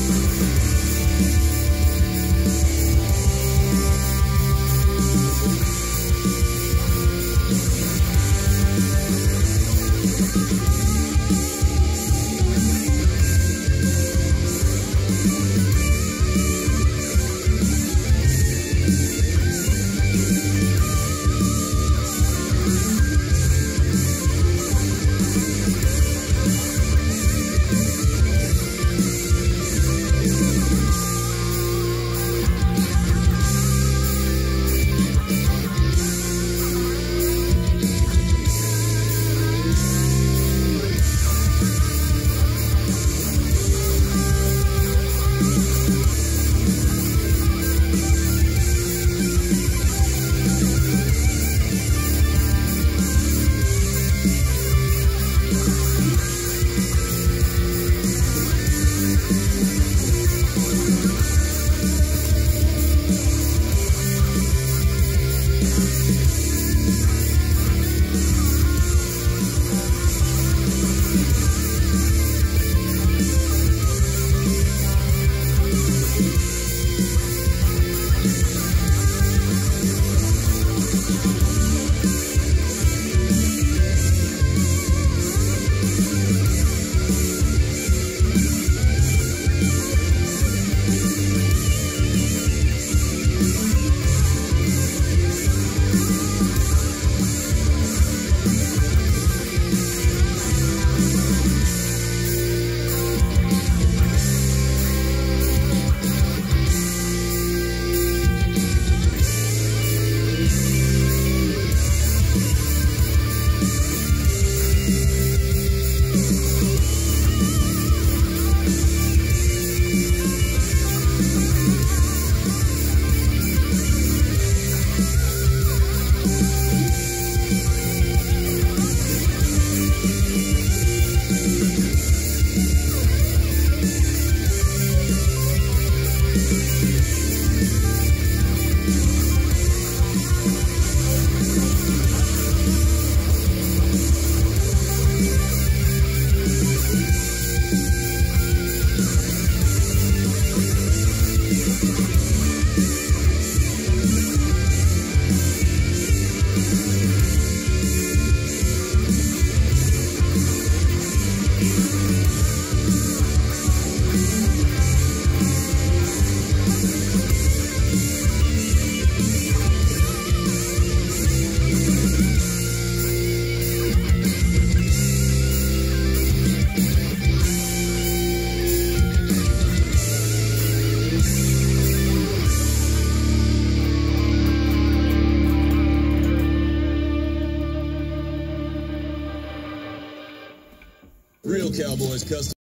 Thank Real Cowboys Custom.